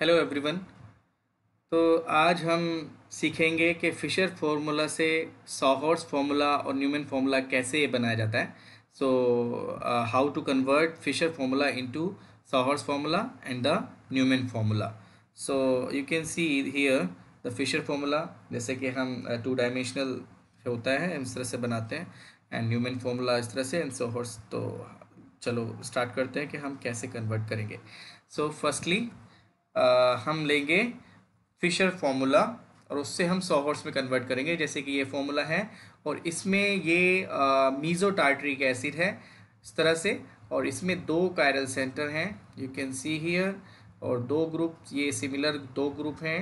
Hello everyone तो आज हम सीखेंगे कि फिशर फार्मूला से सॉहॉर्स फार्मूला और न्यूमन फार्मूला कैसे बनाया जाता है। So how to convert Fischer formula into sawhorse formula and the Newman formula so you can see here the Fischer formula जैसे कि हम टू uh, डायमेंशनल होता है इस तरह से बनाते हैं। एंड न्यूमन फार्मूला इस तरह से एंड सॉहॉर्स तो चलो स्टार्ट करते हैं कि हम कैसे कन्वर्ट करेंगे। सो फर्स्टली हम लेंगे फिशर फॉर्मूला और उससे हम सौ हॉर्स में कन्वर्ट करेंगे, जैसे कि ये फार्मूला है। और इसमें ये मीज़ो टार्ट्रिक एसिड है इस तरह से। और इसमें दो कायरल सेंटर हैं यू कैन सी हियर और दो ग्रुप ये सिमिलर दो ग्रुप हैं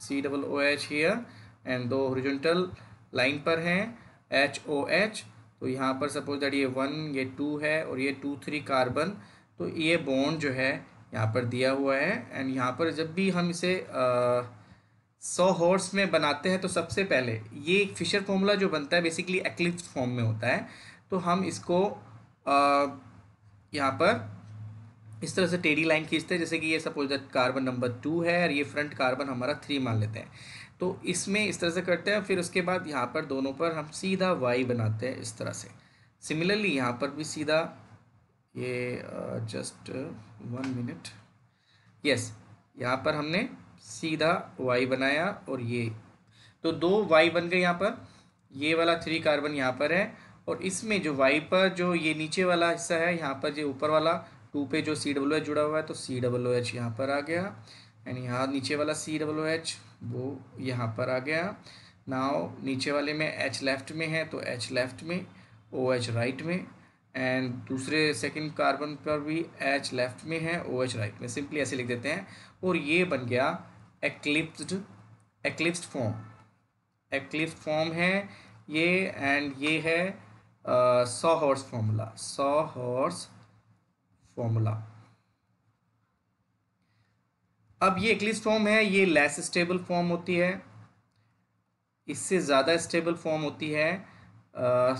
C double O H here and दो ओरिजेंटल लाइन पर हैं एच ओ एच तो यहाँ पर सपोज़ दैट ये वन ये टू है और ये टू थ्री कार्बन तो ये बॉन्ड जो है यहाँ पर दिया हुआ है। एंड यहाँ पर जब भी हम इसे सौ हॉर्स में बनाते हैं तो सबसे पहले ये एक फिशर फॉर्मूला जो बनता है बेसिकली एक्लिप्स फॉर्म में होता है। तो हम इसको यहाँ पर इस तरह से टेडी लाइन खींचते हैं, जैसे कि ये suppose that carbon number two है और ये फ्रंट कार्बन हमारा थ्री मान लेते हैं। तो इसमें इस तरह से करते हैं, फिर उसके बाद यहाँ पर दोनों पर हम सीधा वाई बनाते हैं इस तरह से। सिमिलरली यहाँ पर भी सीधा ये जस्ट वन मिनट यस यहाँ पर हमने सीधा वाई बनाया और ये। तो दो वाई बन गए यहाँ पर। ये वाला थ्री कार्बन यहाँ पर है और इसमें जो वाई पर जो ये नीचे वाला हिस्सा है, यहाँ पर जो ऊपर वाला टू पे जो सी डब्ल्यू एच जुड़ा हुआ है तो सी डब्ल्यू एच यहाँ पर आ गया। एंड यहाँ नीचे वाला सी डब्ल्यू एच वो यहाँ पर आ गया। नाव नीचे वाले में एच लेफ़्ट में है तो एच लेफ़्ट में ओ एच राइट में। एंड दूसरे सेकंड कार्बन पर भी एच लेफ़्ट में है ओ एच राइट में। सिंपली ऐसे लिख देते हैं। और ये बन गया eclipsed eclipsed form eclipse form है ये एंड ये है sawhorse formula sawhorse formula अब ये एक्लिप्स फॉर्म है ये लेस स्टेबल फॉर्म होती है। इससे ज़्यादा स्टेबल फॉर्म होती है uh,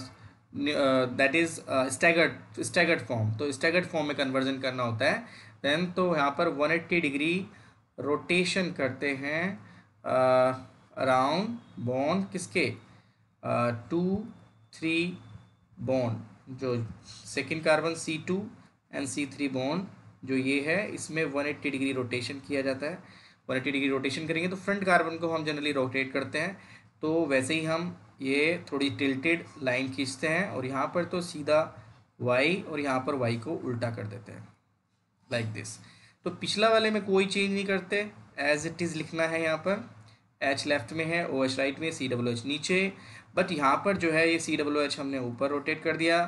that is staggered staggered form तो स्टैगर्ड फॉर्म में कन्वर्जन करना होता है. देन तो यहाँ पर 180 डिग्री रोटेशन करते हैं अराउंड बॉन्ड किसके? टू थ्री बॉन्ड जो second carbon C two and C three bond जो ये है, इसमें 180 डिग्री रोटेशन किया जाता है. 180 डिग्री रोटेशन करेंगे तो फ्रंट कार्बन को हम जनरली रोटेट करते हैं. तो वैसे ही हम ये थोड़ी टिल्टेड लाइन खींचते हैं और यहाँ पर तो सीधा वाई और यहाँ पर वाई को उल्टा कर देते हैं लाइक like दिस तो पिछला वाले में कोई चेंज नहीं करते एज इट इज़ लिखना है यहाँ पर एच लेफ़्ट में है ओ एच राइट में सी डब्ल्यू एच नीचे बट यहाँ पर जो है ये सी डब्ल्यू एच हमने ऊपर रोटेट कर दिया।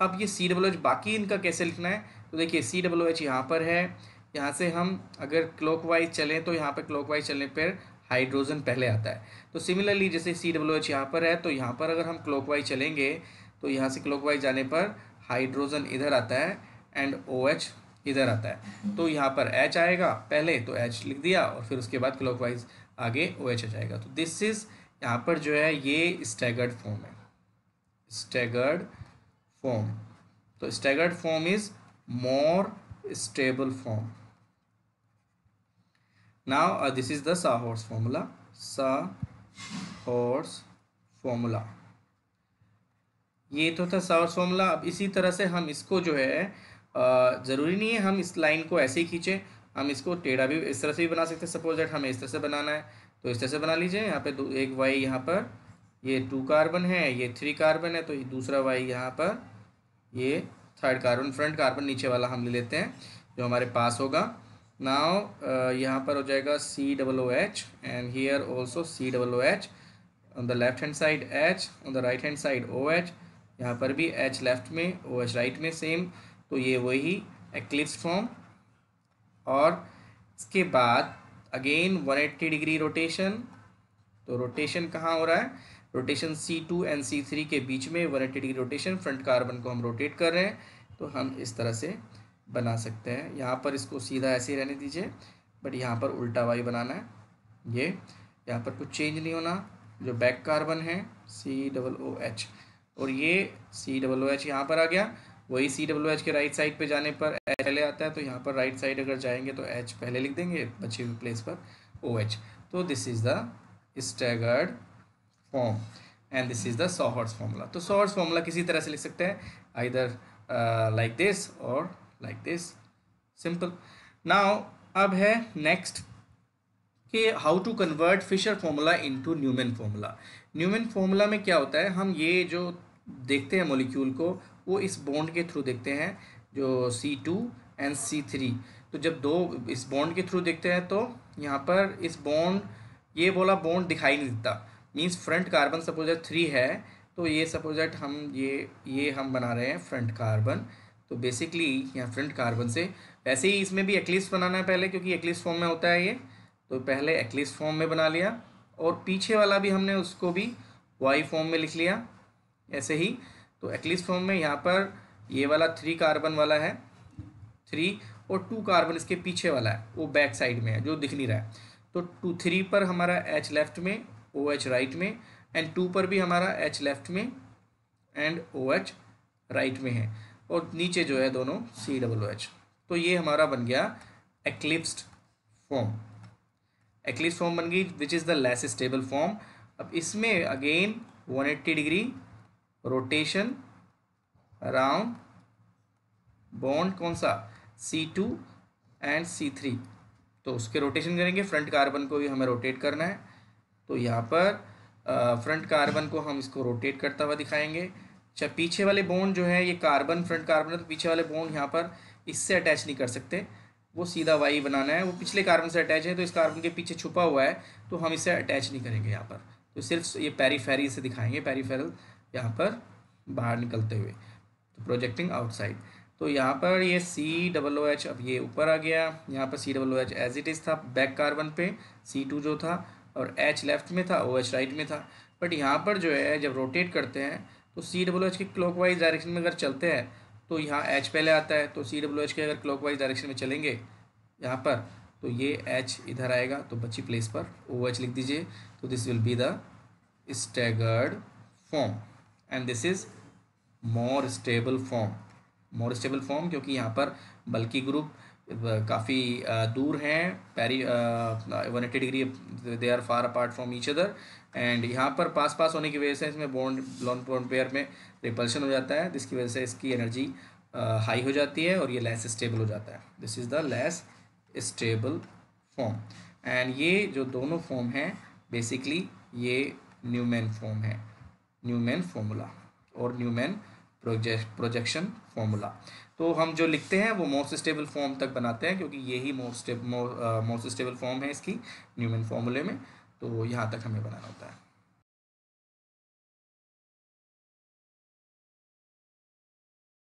अब ये सी डब्ल्यू एच बाकी इनका कैसे लिखना है? तो देखिए सी डब्ल्यू एच यहाँ पर है, यहाँ से हम अगर क्लॉक वाइज चलें तो यहाँ पर क्लॉक वाइज चलने पर हाइड्रोजन पहले आता है। तो सिमिलरली जैसे सी डब्ल्यू एच यहाँ पर है तो यहाँ पर अगर हम क्लॉकवाइज चलेंगे तो यहाँ से क्लॉकवाइज जाने पर हाइड्रोजन इधर आता है एंड ओ एच इधर आता है। तो यहाँ पर एच आएगा, पहले तो एच लिख दिया और फिर उसके बाद क्लॉकवाइज आगे ओ एच आ जाएगा। तो दिस इज़ यहाँ पर जो है, ये स्टैगर्ड फॉर्म है। स्टैगर्ड फॉर्म तो staggered form is more stable form now uh, this is the Sahor's formula. Sahor's formula. ये तो था सावर्स फॉर्मूला अब इसी तरह से हम इसको जो है ज़रूरी नहीं है हम इस लाइन को ऐसे ही खींचें। हम इसको टेढ़ा भी इस तरह से भी बना सकते हैं। सपोज़ दैट हमें इस तरह से बनाना है तो इस तरह से बना लीजिए। यहाँ पे दो एक वाई यहाँ पर ये टू कार्बन है ये थ्री कार्बन है तो ये दूसरा वाई यहाँ पर ये थर्ड कार्बन फ्रंट कार्बन नीचे वाला हम ले लेते हैं जो हमारे पास होगा। नाउ uh, यहाँ पर हो जाएगा C double O H and here also C double O H on the left hand side H on the right hand side O H यहाँ पर भी एच लेफ़्ट में ओ एच राइट में same तो ये वही एक्लिप्स फॉर्म और इसके बाद अगेन 180 डिग्री रोटेशन तो रोटेशन कहाँ हो रहा है? Rotation C two and C के बीच में 180 डिग्री रोटेशन फ्रंट कार्बन को हम रोटेट कर रहे हैं. तो हम इस तरह से बना सकते हैं। यहाँ पर इसको सीधा ऐसे ही रहने दीजिए, बट यहाँ पर उल्टा वाई बनाना है। ये, यहाँ पर कुछ चेंज नहीं होना। जो बैक कार्बन है सी डबल ओ एच और ये सी डबल ओ एच यहाँ पर आ गया। वही सी डब्ल्यू एच के राइट साइड पे जाने पर एच पहले आता है तो यहाँ पर राइट साइड अगर जाएँगे तो एच पहले लिख देंगे, बचे हुए प्लेस पर ओ एच तो this is the staggered form and this is the sawhorse formula तो सॉहर्स फॉर्मूला किसी तरह से लिख सकते हैं इधर लाइक दिस और लाइक दिस सिंपल नाउ अब है नेक्स्ट कि how to convert Fischer formula into Newman formula Newman formula में क्या होता है? हम ये जो देखते हैं मोलिक्यूल को, वो इस बॉन्ड के थ्रू देखते हैं, जो C two and C three तो जब दो इस बॉन्ड के थ्रू देखते हैं तो यहाँ पर इस बॉन्ड ये बोला बॉन्ड दिखाई नहीं देता। Means front carbon suppose it three है तो ये सपोजेट हम ये ये हम बना रहे हैं फ्रंट कार्बन तो बेसिकली यहाँ फ्रंट कार्बन से, वैसे ही इसमें भी एक्लिस बनाना है पहले, क्योंकि एक्लिस फॉर्म में होता है ये। तो पहले एक्लिस फॉर्म में बना लिया, और पीछे वाला भी हमने उसको भी वाई फॉर्म में लिख लिया, ऐसे ही। तो एक्लिस फॉर्म में यहाँ पर ये वाला थ्री कार्बन वाला है थ्री और टू कार्बन इसके पीछे वाला है, वो बैक साइड में है, जो दिख नहीं रहा है। तो टू थ्री पर हमारा एच लेफ़्ट में ओ एच राइट में एंड टू पर भी हमारा एच लेफ़्ट में एंड ओ एच राइट में है। और नीचे जो है दोनों सी डबल एच तो ये हमारा बन गया एक्लिप्स्ड फॉर्म एक्लिप्स फॉर्म बन गई which is the less stable form अब इसमें again 180 degree rotation around bond कौन सा? C two and C three तो उसके रोटेशन करेंगे फ्रंट कार्बन को भी हमें रोटेट करना है। तो यहाँ पर फ्रंट कार्बन को हम इसको रोटेट करता हुआ दिखाएँगे। अच्छा पीछे वाले बॉन्ड जो है, ये कार्बन फ्रंट कार्बन है तो पीछे वाले बॉन्ड यहाँ पर इससे अटैच नहीं कर सकते। वो सीधा वाई बनाना है। वो पिछले कार्बन से अटैच है तो इस कार्बन के पीछे छुपा हुआ है तो हम इसे अटैच नहीं करेंगे यहाँ पर। तो सिर्फ़ ये पेरीफेरी से दिखाएँगे पेरीफेरल यहाँ पर बाहर निकलते हुए तो प्रोजेक्टिंग आउटसाइड तो यहाँ पर ये सी डबल ओ एच अब ये ऊपर आ गया। यहाँ पर C double O H as it is था बैक कार्बन पे सी टू जो था, और एच लेफ़्ट में था ओ एच राइट में था। बट यहाँ पर जो है, जब रोटेट करते हैं तो सी डब्ल्यू एच के क्लॉकवाइज डायरेक्शन में अगर चलते हैं तो यहाँ एच पहले आता है तो सी डब्ल्यू एच के अगर क्लॉकवाइज डायरेक्शन में चलेंगे, यहाँ पर तो ये एच इधर आएगा तो बची प्लेस पर ओ एच लिख दीजिए तो this will be the staggered form and this is more stable form more stable form क्योंकि यहाँ पर बल्कि ग्रुप काफ़ी दूर हैं, पैरी one eighty degree they are far apart from each other and यहाँ पर पास पास होने की वजह से इसमें बॉन्ड लॉन्ग बॉन्ड पेयर में रिपल्शन हो जाता है, जिसकी वजह से इसकी एनर्जी हाई हो जाती है और ये लेस स्टेबल हो जाता है। This is the less stable form and ये जो दोनों फॉर्म हैं बेसिकली ये न्यूमैन फॉर्म है। न्यूमैन फॉर्मूला और न्यूमैन प्रोजेक्शन फॉर्मूला तो हम जो लिखते हैं, वो मोस्ट स्टेबल फॉर्म तक बनाते हैं, क्योंकि यही मोस्ट मोस्ट स्टेबल फॉर्म है इसकी न्यूमन फॉर्मूले में। तो यहाँ तक हमें बनाना होता है।